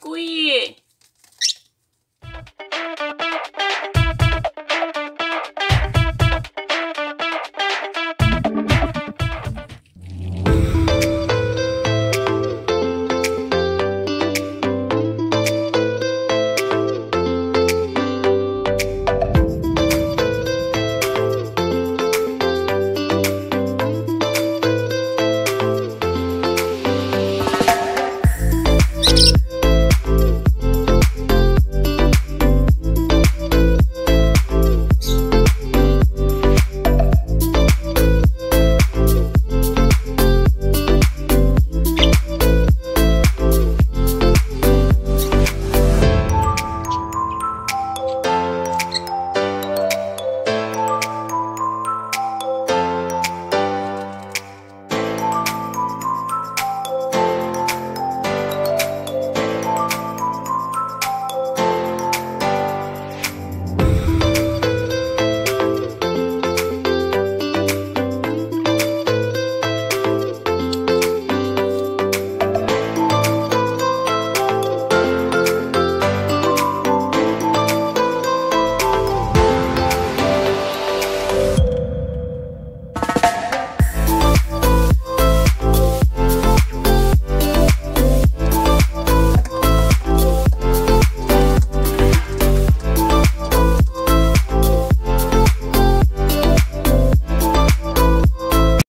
故意。